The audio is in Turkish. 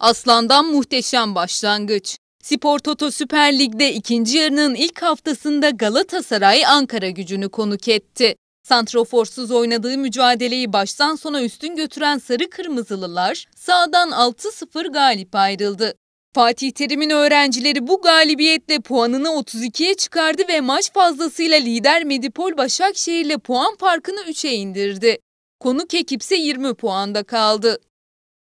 Aslan'dan muhteşem başlangıç. Spor Toto Süper Lig'de ikinci yarının ilk haftasında Galatasaray Ankara gücünü konuk etti. Santroforsuz oynadığı mücadeleyi baştan sona üstün götüren Sarı Kırmızılılar sağdan 6-0 galip ayrıldı. Fatih Terim'in öğrencileri bu galibiyetle puanını 32'ye çıkardı ve maç fazlasıyla lider Medipol Başakşehir'le puan farkını 3'e indirdi. Konuk ekipse 20 puanda kaldı.